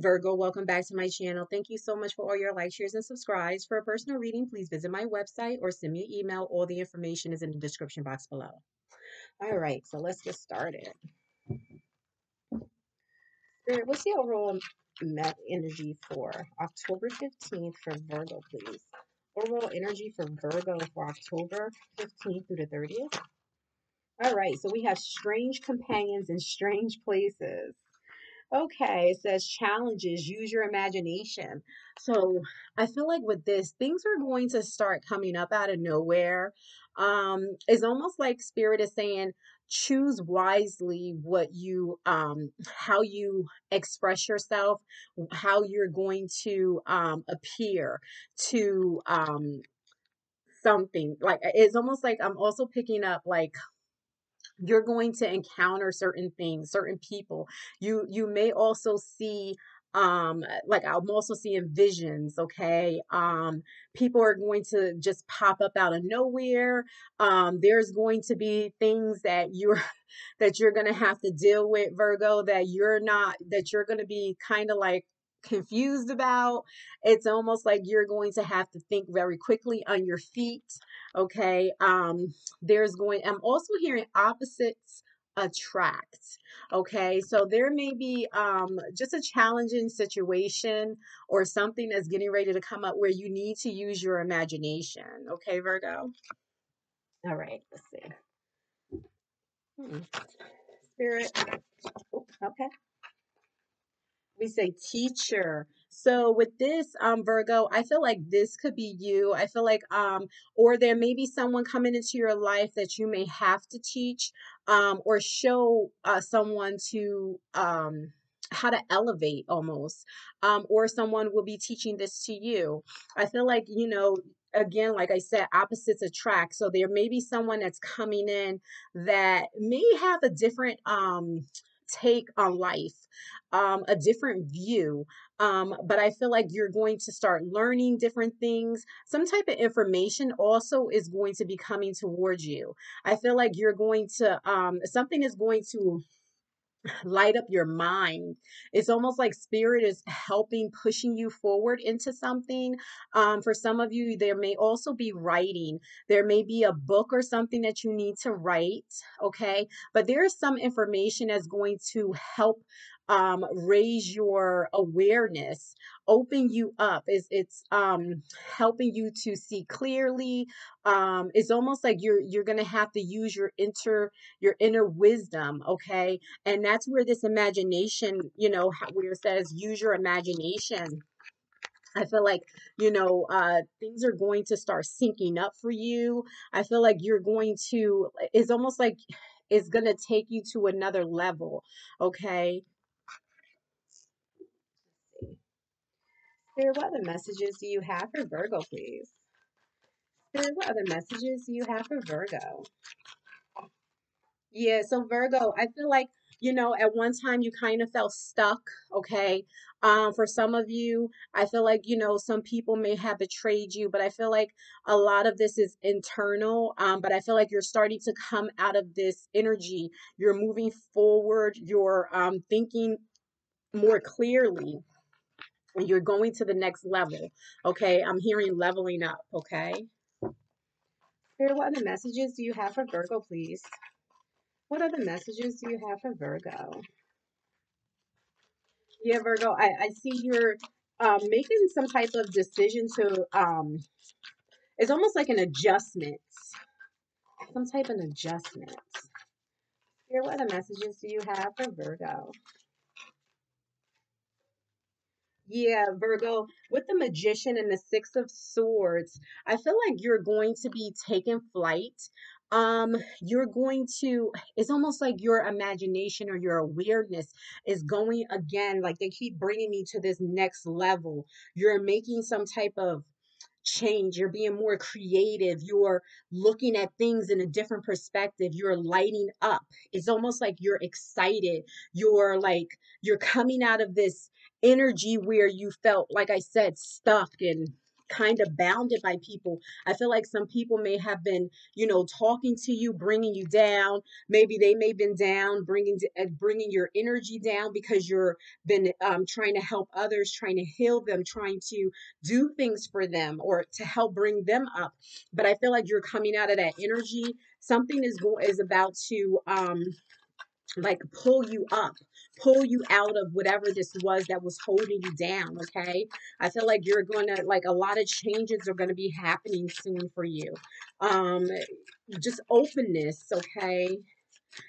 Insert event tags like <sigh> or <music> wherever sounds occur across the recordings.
Virgo. Welcome back to my channel. Thank you so much for all your likes, shares, and subscribes. For a personal reading, please visit my website or send me an email. All the information is in the description box below. All right, so let's get started. Spirit, what's the overall met energy for October 15th for Virgo, please? Overall energy for Virgo for October 15th through the 30th. All right, so we have strange companions in strange places. Okay, it says challenges, use your imagination. So I feel like with this, things are going to start coming up out of nowhere. Um, it's almost like spirit is saying, choose wisely what you um how you express yourself, how you're going to um appear to um something. Like it's almost like I'm also picking up like you're going to encounter certain things certain people. You you may also see um like i'm also seeing visions okay? Um people are going to just pop up out of nowhere. Um there's going to be things that you're <laughs> that you're going to have to deal with virgo that you're not that you're going to be kind of like confused about. It's almost like you're going to have to think very quickly on your feet okay? Um there's going i'm also hearing opposites attract okay? So there may be um just a challenging situation or something that's getting ready to come up where you need to use your imagination okay virgo? All right let's see. Hmm. spirit. Oh, okay we say teacher. So with this um virgo i feel like this could be you. I feel like um or there may be someone coming into your life that you may have to teach um or show uh, someone to um how to elevate almost um or someone will be teaching this to you. I feel like you know again like i said opposites attract. So there may be someone that's coming in that may have a different um take on life um, a different view. Um, but I feel like you're going to start learning different things. Some type of information also is going to be coming towards you. I feel like you're going to, um, something is going to light up your mind. It's almost like spirit is helping, pushing you forward into something. Um, for some of you, there may also be writing. There may be a book or something that you need to write. Okay. But there's some information that's going to help um, raise your awareness, open you up. It's, it's um, helping you to see clearly. Um, it's almost like you're you're gonna have to use your inter your inner wisdom, okay? And that's where this imagination, you know, where it says use your imagination. I feel like, you know, uh, things are going to start syncing up for you. I feel like you're going to, it's almost like it's going to take you to another level. Okay. Spirit, what other messages do you have for Virgo, please? Spirit, what other messages do you have for Virgo? Yeah, so Virgo, I feel like, you know, at one time you kind of felt stuck, okay? Um, for some of you, I feel like, you know, some people may have betrayed you, but I feel like a lot of this is internal. Um, but I feel like you're starting to come out of this energy. You're moving forward, you're um thinking more clearly. You're going to the next level. Okay. I'm hearing leveling up. Okay. Spirit, what other messages do you have for Virgo, please? What other messages do you have for Virgo? Yeah, Virgo, I, I see you're um, making some type of decision to, um, it's almost like an adjustment. Some type of adjustment. Here, what other messages do you have for Virgo? Yeah, Virgo, with the magician and the six of swords, I feel like you're going to be taking flight. Um, you're going to, it's almost like your imagination or your awareness is going again, like they keep bringing me to this next level. You're making some type of change. You're being more creative. You're looking at things in a different perspective. You're lighting up. It's almost like you're excited. You're like, you're coming out of this energy where you felt, like I said, stuck and kind of bounded by people. I feel like some people may have been, you know, talking to you, bringing you down. Maybe they may have been down, bringing bringing your energy down because you're been um, trying to help others, trying to heal them, trying to do things for them or to help bring them up. But I feel like you're coming out of that energy. Something is going is about to um like pull you up pull you out of whatever this was that was holding you down okay? I feel like you're gonna like a lot of changes are gonna be happening soon for you. Um just openness okay?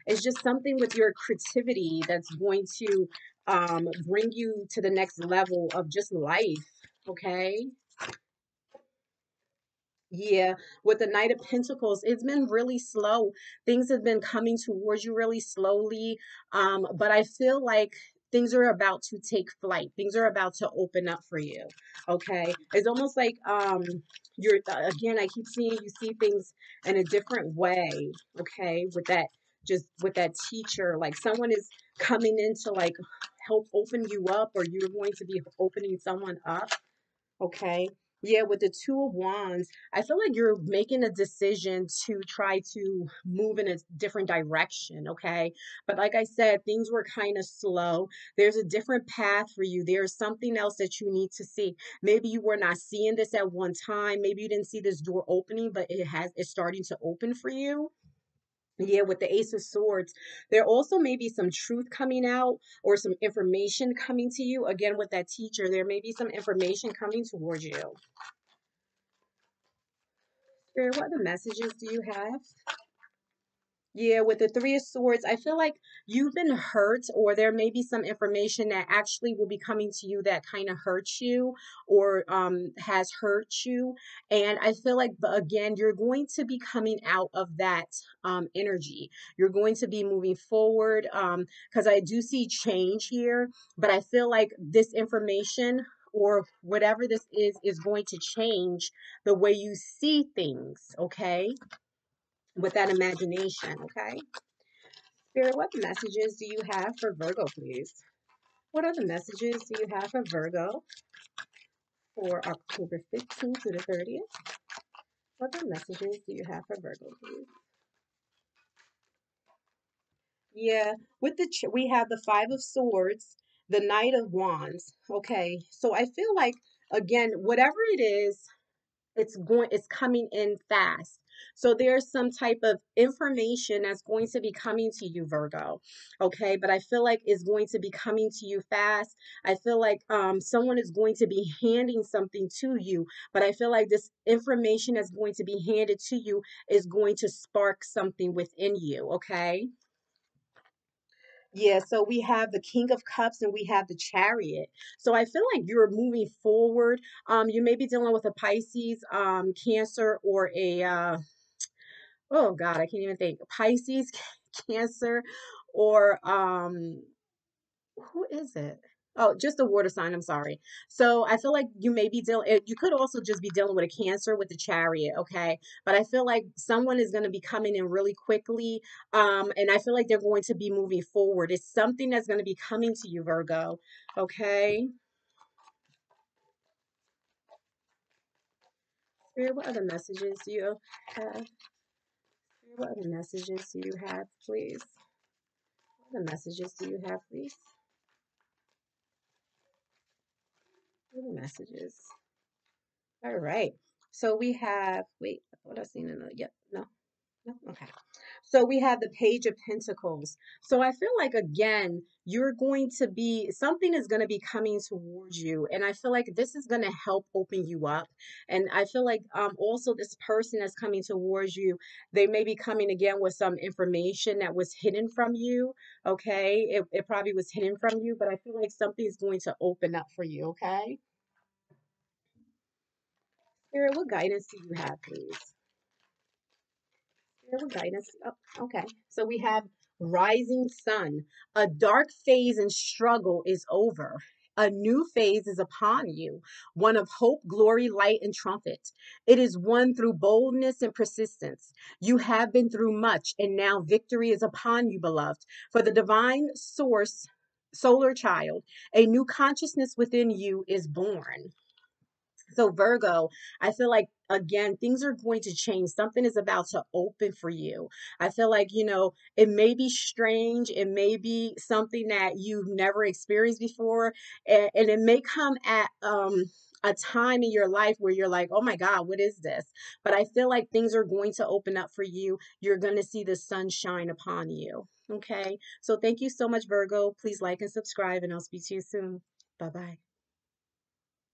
It's just something with your creativity that's going to um bring you to the next level of just life okay yeah, with the Knight of Pentacles, it's been really slow. Things have been coming towards you really slowly. Um, but I feel like things are about to take flight. Things are about to open up for you. Okay. It's almost like um you're uh, again, I keep seeing you see things in a different way. Okay, with that just with that teacher, like someone is coming in to like help open you up, or you're going to be opening someone up. Okay. Yeah, with the two of wands, I feel like you're making a decision to try to move in a different direction, okay? But like I said, things were kind of slow. There's a different path for you. There's something else that you need to see. Maybe you were not seeing this at one time. Maybe you didn't see this door opening, but it has it's starting to open for you. Yeah, with the Ace of Swords, there also may be some truth coming out or some information coming to you. Again, with that teacher, there may be some information coming towards you. What other messages do you have? Yeah, with the Three of Swords, I feel like you've been hurt, or there may be some information that actually will be coming to you that kind of hurts you or um, has hurt you. And I feel like, again, you're going to be coming out of that um, energy. You're going to be moving forward because um, I do see change here, but I feel like this information or whatever this is is going to change the way you see things, okay? With that imagination, okay? Spirit, what messages do you have for Virgo, please? What other messages do you have for Virgo for October 15th to the 30th? What other messages do you have for Virgo, please? Yeah, with the we have the Five of Swords, the Knight of Wands. Okay, so I feel like again, whatever it is, it's going, it's coming in fast. So there's some type of information that's going to be coming to you, Virgo. Okay, but I feel like it's going to be coming to you fast. I feel like um, someone is going to be handing something to you, but I feel like this information that's going to be handed to you is going to spark something within you. Okay. Yeah, so we have the King of Cups and we have the Chariot. So I feel like you're moving forward. Um, you may be dealing with a Pisces, um, Cancer, or a uh, oh God, I can't even think. Pisces, <laughs> Cancer, or um, who is it? Oh, just a water sign. I'm sorry. So I feel like you may be dealing, you could also just be dealing with a cancer with the chariot. Okay. But I feel like someone is going to be coming in really quickly. Um, and I feel like they're going to be moving forward. It's something that's going to be coming to you, Virgo. Okay. What other messages do you have? What other messages do you have, please? What other messages do you have, please? Messages? All right. So we have, wait, what I seen in the, yep, no, okay. So we have the Page of Pentacles. So I feel like, again, you're going to be, something is going to be coming towards you. And I feel like this is going to help open you up. And I feel like um, also this person that's coming towards you, they may be coming again with some information that was hidden from you. Okay. It, it probably was hidden from you, but I feel like something is going to open up for you. Okay. Spirit, what guidance do you have, please? Guidance. Oh, okay. So we have rising sun. A dark phase and struggle is over. A new phase is upon you, one of hope, glory, light, and trumpet. It is won through boldness and persistence. You have been through much, and now victory is upon you, beloved. For the divine source, solar child, a new consciousness within you is born. So, Virgo, I feel like, again, things are going to change. Something is about to open for you. I feel like, you know, it may be strange. It may be something that you've never experienced before. And, and it may come at, um, a time in your life where you're like, oh my God, what is this? But I feel like things are going to open up for you. You're going to see the sun shine upon you. Okay. So thank you so much, Virgo. Please like and subscribe, and I'll speak to you soon. Bye bye.